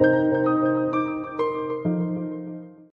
Música